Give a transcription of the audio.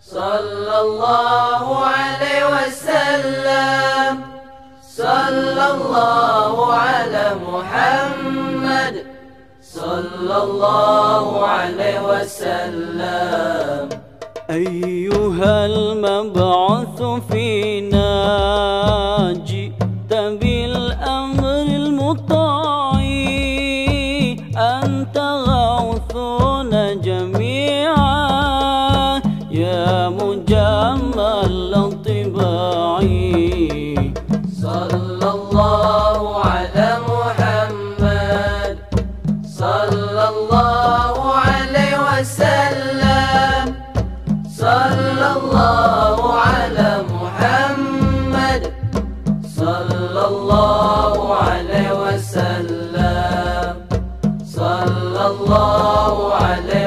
صلى الله عليه وسلم صلى الله على محمد صلى الله عليه وسلم أيها المبعوث فينا جئت بالأمر المطاع أنت يا مجمل الطباعي صلى الله على محمد. صلى الله عليه وسلم. صلى الله على محمد. صلى الله عليه وسلم. صلى الله عليه